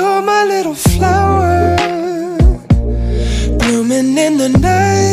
You're my little flower, blooming in the night.